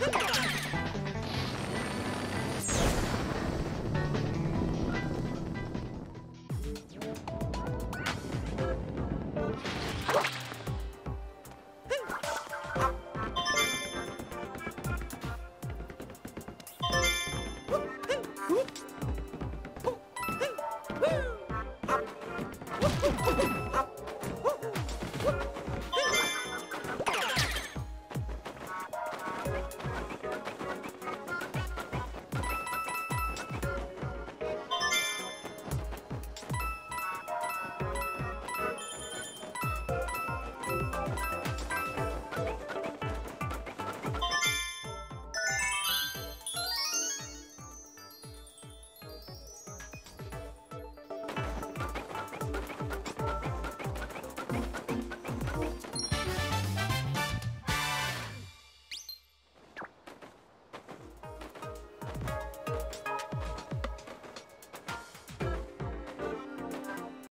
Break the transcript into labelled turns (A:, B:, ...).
A: Hyah!